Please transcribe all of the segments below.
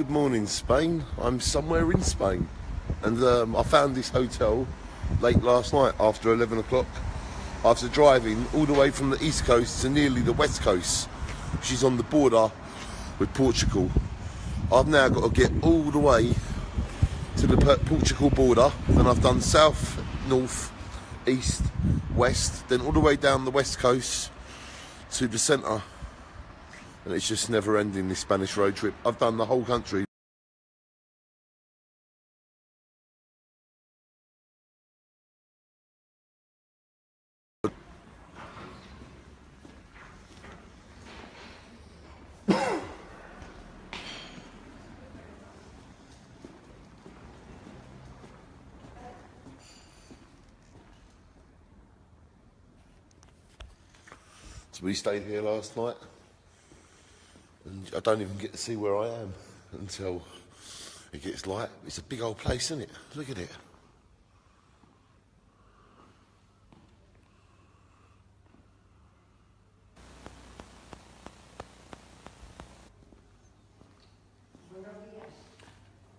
Good morning, Spain. I'm somewhere in Spain. And um, I found this hotel late last night after 11 o'clock. After driving all the way from the east coast to nearly the west coast, she's on the border with Portugal. I've now got to get all the way to the Portugal border. Then I've done south, north, east, west, then all the way down the west coast to the centre. And it's just never ending this Spanish road trip. I've done the whole country. So we stayed here last night, I don't even get to see where I am until it gets light. It's a big old place, isn't it? Look at it.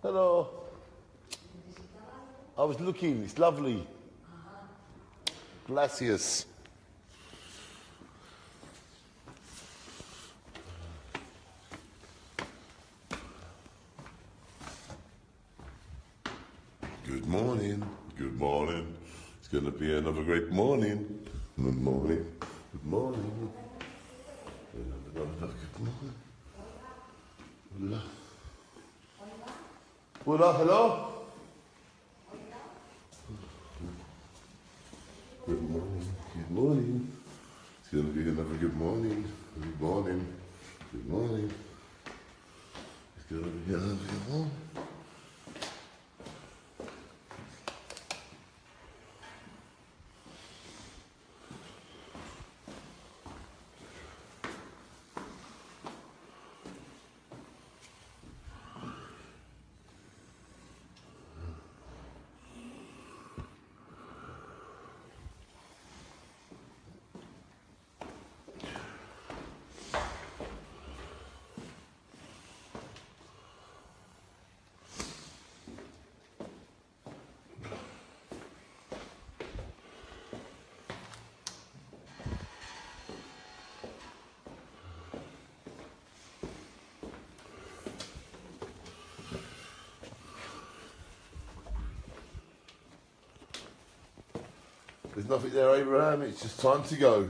Hello. I was looking. It's lovely. Uh-huh. Gracias. Good morning. Good morning. It's going to be another great morning. Good morning. Good morning. Good morning. Hola. Hola, hello. Good morning. Good morning. It's going to be another good morning. Good morning. Good morning. It's going to be another good morning. There's nothing there, Abraham. Um, it's just time to go.